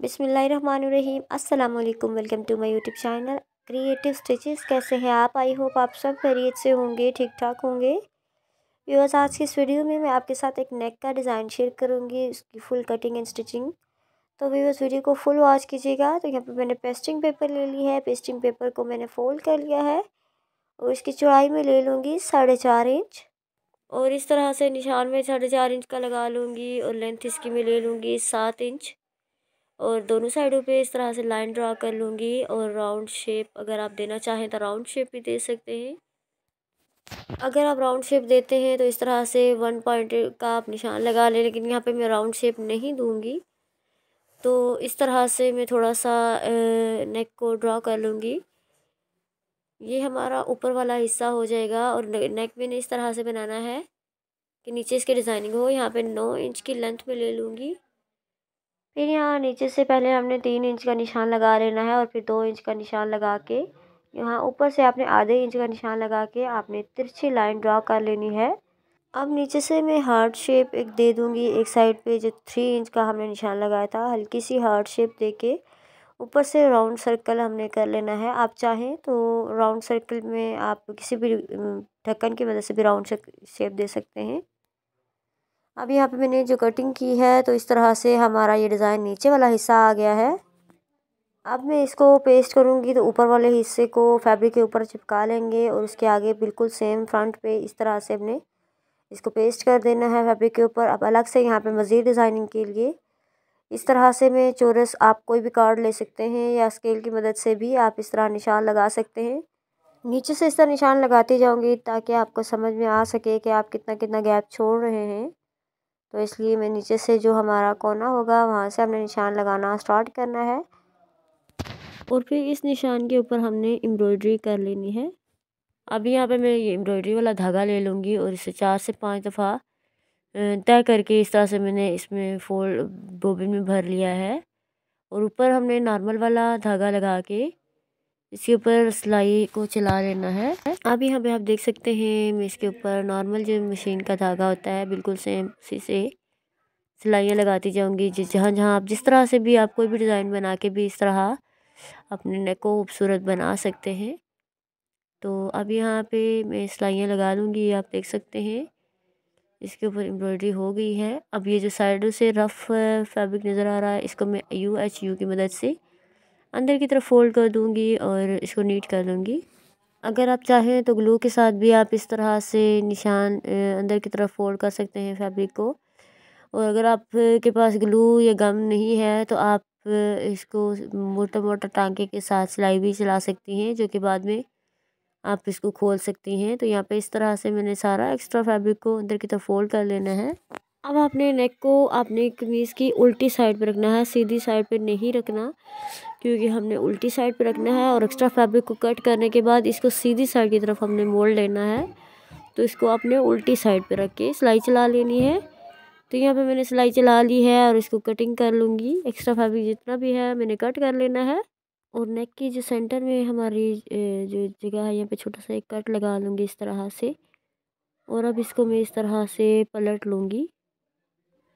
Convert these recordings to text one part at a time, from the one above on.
बिसमीम अस्सलाम वालेकुम welcome to my YouTube channel. Creative stitches कैसे हैं आप? आई होप आप सब खरीद से होंगे ठीक ठाक होंगे। व्यूअर्स आज की इस वीडियो में मैं आपके साथ एक नेक का डिज़ाइन शेयर करूँगी उसकी फुल कटिंग एंड स्टिचिंग तो व्यूअर्स वीडियो को फुल वॉच कीजिएगा। तो यहाँ पर मैंने पेस्टिंग पेपर ले ली है। पेस्टिंग पेपर को मैंने फोल्ड कर लिया है और इसकी चौड़ाई में ले लूँगी साढ़े चार इंच और इस तरह से निशान में साढ़े चार इंच का लगा लूँगी और लेंथ इसकी मैं ले लूँगी सात इंच और दोनों साइडों पे इस तरह से लाइन ड्रा कर लूँगी और राउंड शेप अगर आप देना चाहें तो राउंड शेप भी दे सकते हैं। अगर आप राउंड शेप देते हैं तो इस तरह से वन पॉइंट का आप निशान लगा लें, लेकिन यहाँ पे मैं राउंड शेप नहीं दूँगी। तो इस तरह से मैं थोड़ा सा नेक को ड्रा कर लूँगी। ये हमारा ऊपर वाला हिस्सा हो जाएगा और नेक मैंने इस तरह से बनाना है कि नीचे इसके डिज़ाइनिंग हो। यहाँ पे नौ इंच की लेंथ में ले लूँगी। फिर यहाँ नीचे से पहले हमने तीन इंच का निशान लगा लेना है और फिर दो इंच का निशान लगा के यहाँ ऊपर से आपने आधे इंच का निशान लगा के आपने तिरछी लाइन ड्रा कर लेनी है। अब नीचे से मैं हार्ट शेप एक दे दूँगी एक साइड पे जो थ्री इंच का हमने निशान लगाया था। हल्की सी हार्ट शेप दे के ऊपर से राउंड सर्कल हमने कर लेना है। आप चाहें तो राउंड सर्कल में आप किसी भी ढक्कन की मदद से भी राउंड शेप दे सकते हैं। अब यहाँ पे मैंने जो कटिंग की है तो इस तरह से हमारा ये डिज़ाइन नीचे वाला हिस्सा आ गया है। अब मैं इसको पेस्ट करूँगी तो ऊपर वाले हिस्से को फैब्रिक के ऊपर चिपका लेंगे और उसके आगे बिल्कुल सेम फ्रंट पे इस तरह से हमने इसको पेस्ट कर देना है फैब्रिक के ऊपर। अब अलग से यहाँ पे मज़ीद डिज़ाइनिंग के लिए इस तरह से मैं चोरस आप कोई भी कार्ड ले सकते हैं या स्केल की मदद से भी आप इस तरह निशान लगा सकते हैं। नीचे से इस तरह निशान लगाती जाऊँगी ताकि आपको समझ में आ सके कि आप कितना कितना गैप छोड़ रहे हैं। तो इसलिए मैं नीचे से जो हमारा कोना होगा, वहाँ से हमने निशान लगाना स्टार्ट करना है। और फिर इस निशान के ऊपर हमने एम्ब्रॉयडरी कर लेनी है। अभी यहाँ पे मैं ये एम्ब्रॉयडरी वाला धागा ले लूँगी और इसे चार से पाँच दफ़ा तय करके इस तरह से मैंने इसमें फोल्ड बोबिन में भर लिया है। और ऊपर हमने नॉर्मल वाला धागा लगा के इसके ऊपर सिलाई को चला लेना है। अब यहाँ पे आप देख सकते हैं मैं इसके ऊपर नॉर्मल जो मशीन का धागा होता है, बिल्कुल सेम उसी से सिलाइयाँ लगाती जाऊँगी। जिस जहाँ जहाँ आप जिस तरह से भी आप कोई भी डिज़ाइन बना के भी इस तरह अपने नेक को खूबसूरत बना सकते हैं। तो अब यहाँ पे मैं सिलाइयाँ लगा लूँगी, आप देख सकते हैं। इसके ऊपर एम्ब्रॉयडरी हो गई है। अब ये जो साइडों से रफ़ फैब्रिक नज़र आ रहा है, इसको मैं यू एच यू की मदद से अंदर की तरफ़ फोल्ड कर दूँगी और इसको नीट कर लूँगी। अगर आप चाहें तो ग्लू के साथ भी आप इस तरह से निशान अंदर की तरफ़ फोल्ड कर सकते हैं फैब्रिक को। और अगर आप के पास ग्लू या गम नहीं है तो आप इसको मोटा मोटा टांके के साथ सिलाई भी चला सकती हैं, जो कि बाद में आप इसको खोल सकती हैं। तो यहाँ पे इस तरह से मैंने सारा एक्स्ट्रा फैब्रिक को अंदर की तरफ़ फोल्ड कर लेना है। अब आपने नेक को आपने कमीज़ की उल्टी साइड पर रखना है, सीधी साइड पर नहीं रखना, क्योंकि हमने उल्टी साइड पर रखना है और एक्स्ट्रा फैब्रिक को कट करने के बाद इसको सीधी साइड की तरफ़ हमने मोड़ लेना है। तो इसको आपने उल्टी साइड पर रख के सिलाई चला लेनी है। तो यहाँ पे मैंने सिलाई चला ली है और इसको कटिंग कर लूँगी। एक्स्ट्रा फैब्रिक जितना भी है मैंने कट कर लेना है। और नेक की जो सेंटर में हमारी जो जगह है, यहाँ पे छोटा सा एक कट लगा लूँगी इस तरह से। और अब इसको मैं इस तरह से पलट लूँगी।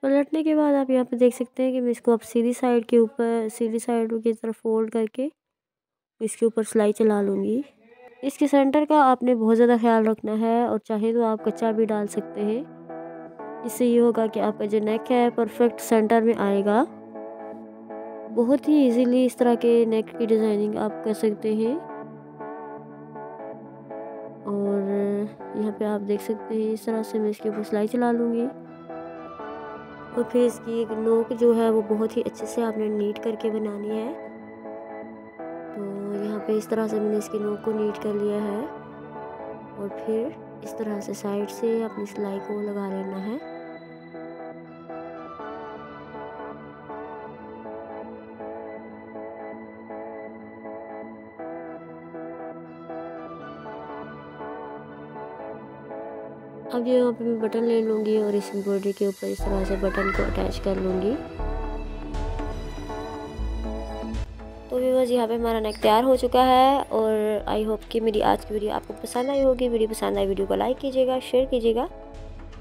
पलटने के बाद आप यहाँ पे देख सकते हैं कि मैं इसको अब सीधी साइड के ऊपर, सीधी साइड की तरफ़ फोल्ड करके इसके ऊपर सिलाई चला लूँगी। इसके सेंटर का आपने बहुत ज़्यादा ख्याल रखना है और चाहे तो आप कच्चा भी डाल सकते हैं। इससे ये होगा कि आपका जो नेक है परफेक्ट सेंटर में आएगा। बहुत ही इजीली इस तरह के नेक की डिज़ाइनिंग आप कर सकते हैं। और यहाँ पे आप देख सकते हैं, इस तरह से मैं इसके ऊपर सिलाई चला लूँगी। और फिर इसकी एक नोक जो है वो बहुत ही अच्छे से आपने नीट करके बनानी है। तो यहाँ पे इस तरह से मैंने इसकी नोक को नीट कर लिया है। और फिर इस तरह से साइड से अपनी सिलाई को लगा लेना है। अब ये यहाँ पे मैं बटन ले लूँगी और इस एम्ब्रॉयडरी के ऊपर इस तरह से बटन को अटैच कर लूँगी। तो व्यूवर्स यहाँ पे हमारा नेक तैयार हो चुका है और आई होप कि मेरी आज की वीडियो आपको पसंद आई होगी। वीडियो पसंद आई वीडियो को लाइक कीजिएगा शेयर कीजिएगा।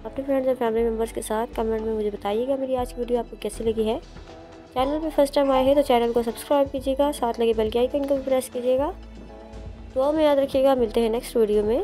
अपने फ्रेंड्स और फैमिली मेंबर्स के साथ कमेंट में मुझे बताइएगा मेरी आज की वीडियो आपको कैसी लगी है। चैनल पे फ़र्स्ट टाइम आए हैं तो चैनल को सब्सक्राइब कीजिएगा, साथ लगे बेल के आइकन को भी प्रेस कीजिएगा। दुआ में याद रखिएगा, मिलते हैं नेक्स्ट वीडियो में।